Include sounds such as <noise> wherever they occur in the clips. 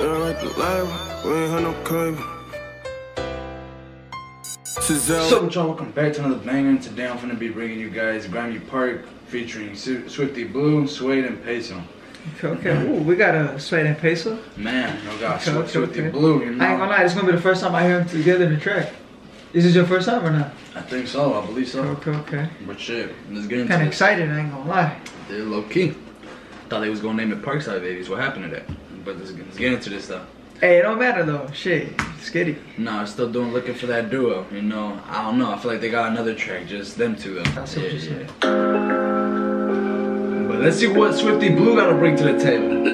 Feel like the life, we ain't had no cable. So y'all, welcome back to another banger. And today I'm gonna be bringing you guys Grimey Park featuring Swifty Blue, Suede, and Peysoh. Okay, okay. Ooh, we got a Suede and Peysoh. Man, I got Okay, okay, Swifty okay. Blue. You know? I ain't gonna lie, this gonna be the first time I hear them together in the track. Is this your first time or not? I think so. I believe so. Okay, okay. But shit, let's get into Kinda it. excited, I ain't gonna lie. They're low key. Thought they was gonna name it Parkside Babies. What happened to that? But let's, let's get into this stuff. Hey, it don't matter though. Shit, let's get it. Nah, I'm still doing looking for that duo. You know, I don't know. I feel like they got another track, just them two though. That's what you said. But let's see what Swifty Blue gotta bring to the table.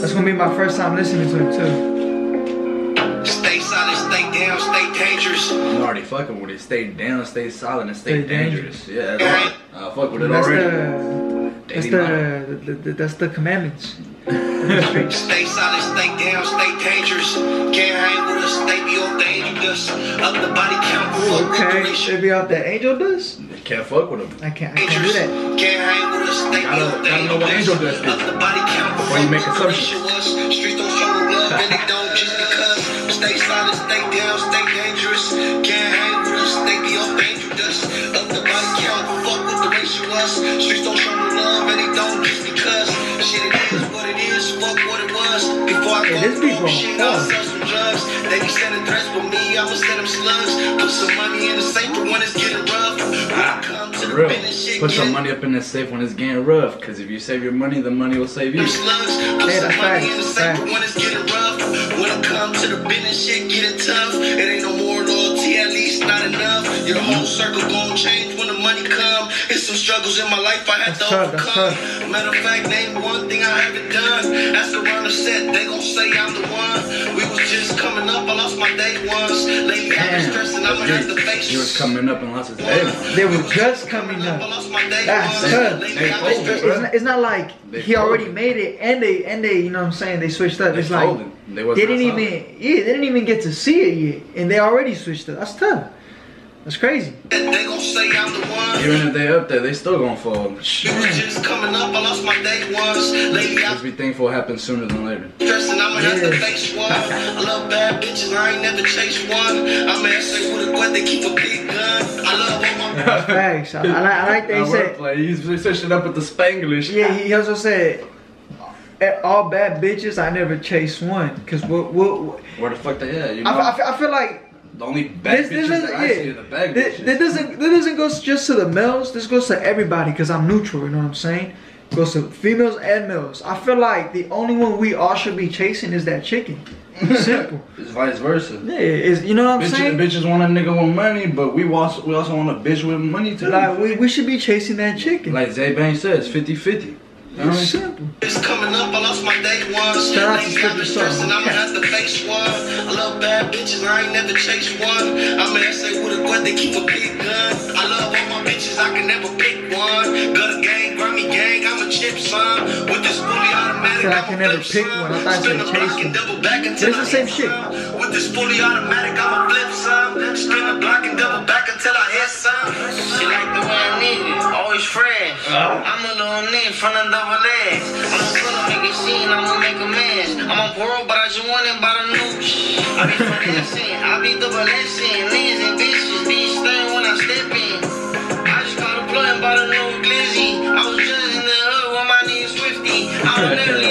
That's gonna be my first time listening to it too. Stay solid, stay down, stay dangerous. I'm already fucking with it. Stay down, stay solid, and stay, Stay dangerous. Yeah, that's right. I fuck with it That's already. the that's the, the, the that's the commandments. <laughs> Stay solid, stay down, stay dangerous. Can't hang with us, stay be on the angel dust. Up the body count, fuck Okay, decoration. they be out there. Angel dust? Can't fuck with them. I can't. I can't do that. Can't hang with us, stay be Gotta- on the know angel what angel dust. dust is. Up the body count, Before you fuck make decoration was. Streets don't show no love, and they don't just because. Stay solid, stay down, stay dangerous. Can't hang with us, stay be on the angel dust. Up the body count, fuck what the ratio was. Streets don't show Before I Hey, go this beat broke, going shit, I'll sell some drugs. They be sending threats, but me, I'ma send them slugs. Put some money in the safe when it's getting rough. Ah, to For real. Put some money up in the safe when it's getting rough. Cause if you save your money, the money will save you. Hey, that's facts, in the safe for facts. when it's getting rough. When it come to the business, shit getting tough. It ain't no more Your whole circle gon' change when the money come. It's some struggles in my life I had That's to overcome. tough. Matter of fact, name one thing I haven't done. Ask around the set, they gon' say I'm the one. We was just coming up, I lost my day ones. Lately I've been stressing, I'ma have to face He was coming up and lost his head. They were just coming up. That's tough. It's, folded, not, it's not like They he already made it and they and they you know what I'm saying they switched up. They It's like. They they didn't even yeah they didn't even get to see it yet and they already switched up. That's tough. That's crazy. They gon' say I'm the one. Even if they up there, they still gonna fall. We just coming up, I lost my day ones. Lately Let's I've be thankful it happens sooner than later. been stressing, I'ma have to Yeah. face one. I love bad bitches, I ain't never chased one. I'm an say with a gun, they keep a big gun. I love all my <laughs> Facts. I, I, like, I like that he said. wordplay. He's switching up with the Spanglish. Yeah, he also said. At All bad bitches, I never chase one. Cause what, what, what Where the fuck they at? You know, I, I, I feel like the only bad this, bitches this that I see are yeah, the bad this, doesn't, this doesn't go just to the males. This goes to everybody because I'm neutral. You know what I'm saying? goes to females and males. I feel like the only one we all should be chasing is that chicken. <laughs> Simple. It's vice versa. Yeah, is you know what I'm Bitches, saying? bitches want a nigga with money, but we also we also want a bitch with money too. Like we, we should be chasing that chicken. Like Zay Bang says, 50-50. You know it's simple. It's coming up, I lost my day ones. Shout out to Lately I've Song. I'ma have to face one. I love bad bitches, I ain't never chased one. I'm an say with a gun, they keep a big gun. I love all my bitches, I can never pick one. Got a gang, Grammy gang, I'm a chip son. With this fully automatic, I I'm can a never flip pick one. I thought you said chase and one. double back until But it's the same shit. some. With this fully automatic, I'm a flip some. Spin the block and double back until I hit some. She like the way I need it, always fresh. I'm a little nigga from the double legs. I'm gonna make a scene, I'm gonna make a mess. I'm on parole, but I just want it by the nooch. I be finessing, I be double S-ing. Niggas and bitches be staring when I step in. I just caught a plug by the new glizzy. I was just in the hood with my nigga Swifty. I would <laughs> never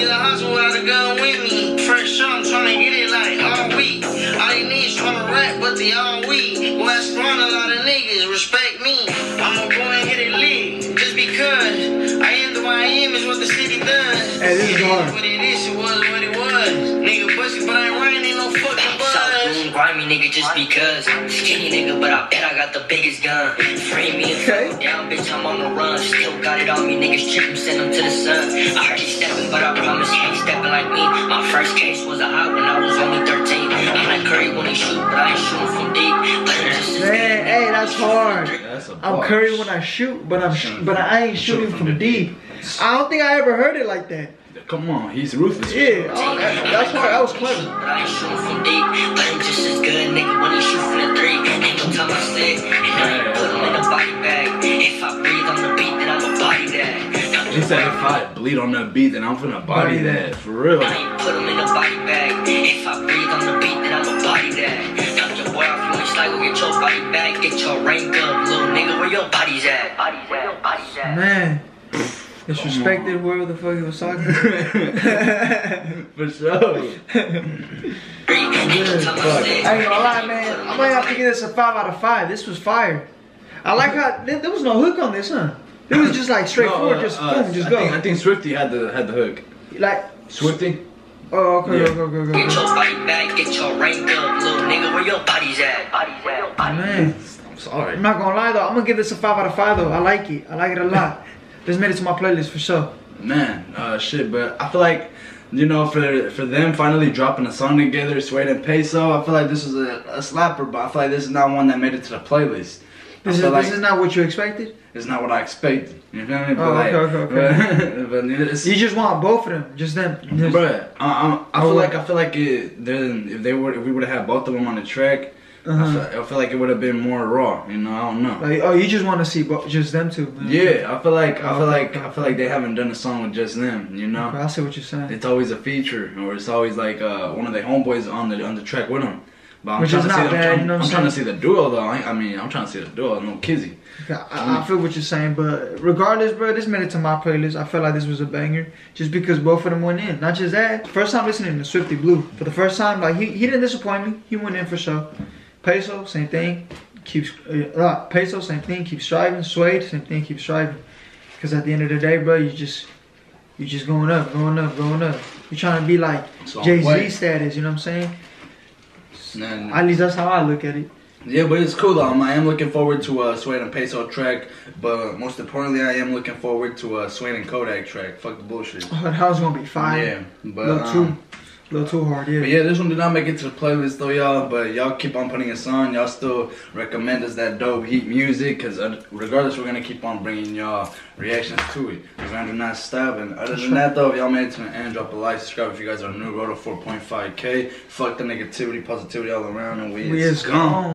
Hey, this is It hard. What it is, it was what it was. Nigga busted, but I ain't running, ain't no fucking buzz. South grimy nigga just because. Skinny nigga, but I bet I got the biggest gun. Free me and Okay. fuck down, bitch, I'm on the run. Still got it on me, niggas trippin', send them to the sun. I heard you steppin', but I promise you ain't steppin' like me. My first case was a high when I was only 13. I'm like Curry when he shoot, but I ain't shooting from deep. But it's just Man, hey, that's hard. That's a I'm. Curry when I shoot, but I'm sh- but I ain't shooting from deep. I don't think I ever heard it like that. Come on, he's ruthless. Yeah, oh, that- that's why I was clever. I ain't from deep. But I'm just as good, nigga, when he shoot from the three. Ain't no time I slip, and I ain't put him in a body bag. If I breathe on the beat, then I'ma body that. He said if I bleed on the beat, then I'm finna body that for real. I ain't put him in a body bag. If I breathe on the beat, then I'ma body that. Knock your boy off, you ain't slide, go get your body back. Get your rank up, little nigga, where your body's at? Body's at, body's at. Man, disrespected whoever the fuck he was talking. For sure. I ain't gonna lie, man. I might have to give this a five out of five. This was fire. I like how there, there was no hook on this, huh? It was just like straightforward, No, uh, just uh, boom, just I go. Think, I think Swifty had the had the hook. like, Swifty. oh, okay, Yeah. go, go, go, go, Get your body back, get your rank up, little nigga, where your body's at? Body's at, body's at. Man, I'm sorry. I'm not gonna lie though. I'm gonna give this a five out of five though. I like it. I like it a lot. This made it to my playlist for sure. Man, uh, shit, but I feel like, you know, for for them finally dropping a song together, Suede and Peysoh, I feel like this was a, a slapper, but I feel like this is not one that made it to the playlist. This is like this is not what you expected. it's not what I expected. You feel me? But Oh, like, okay, okay, <laughs> But, but You just want both of them, just them. Just- Bruh, I, I, I Oh, feel what? like I feel like it. Then if they were, if we would have had both of them on the track, Uh-huh. I, feel, I feel like it would have been more raw. You know, I don't know. Like, oh, you just want to see bo- just them two. Man. Yeah, I feel like I feel like. I feel like they haven't done a song with just them. You know. Okay, I see what you're saying. it's always a feature or it's always like uh, one of the homeboys on the on the track with them. But I'm Which trying is to not see, bad, I'm, you know I'm I'm trying to see the duo though. I, I mean, I'm trying to see the duo. No Kizzy. Okay, I, I feel what you're saying, but regardless, bro, this made it to my playlist. I felt like this was a banger just because both of them went in. Not just that, first time listening to Swifty Blue for the first time, like he, he didn't disappoint me. He went in for sure. Peysoh, same thing. Keeps uh, uh, Peysoh, same thing. Keep striving. Suede, same thing. Keep striving. Because at the end of the day, bro, you just you just going up, going up, going up. You're trying to be like Jay Z status. You know what I'm saying? And- At least that's how I look at it. Yeah, but it's cool though. I'm, looking forward to a Suede and Peysoh track, but most importantly, I am looking forward to a Suede and Kodak track. Fuck the bullshit. Oh, that was gonna be fire. Yeah, but um, too, little too hard. Yeah. But yeah, this one did not make it to the playlist though, y'all. But y'all keep on putting us on. Y'all still recommend us that dope heat music, cause uh, regardless, we're gonna keep on bringing y'all reactions to it. We're gonna do not stop. And other than that though, if y'all made it to the end, drop a like, subscribe if you guys are new. Roto 4.5k. Fuck the negativity, positivity all around, and we, We is is gone. gone.